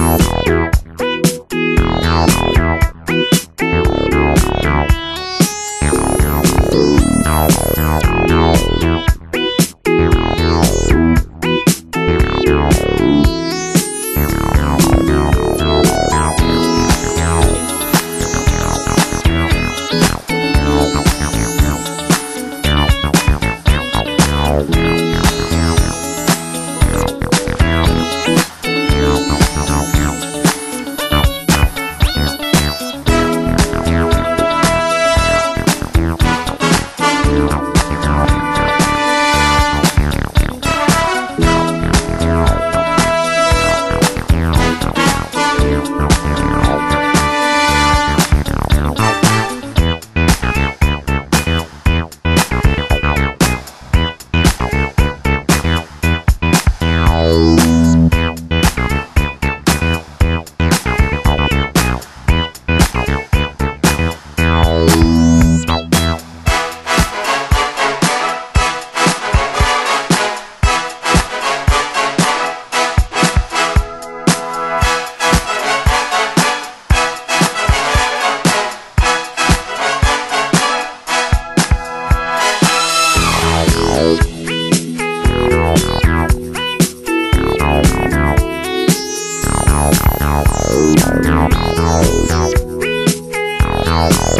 よっ。Oh, no.